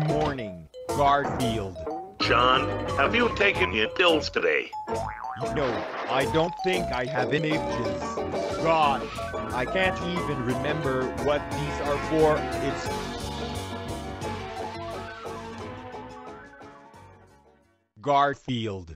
Morning, Garfield. Jon, have you taken your pills today? No, I don't think I have any. ages. Gosh, I can't even remember what these are for. It's Garfield.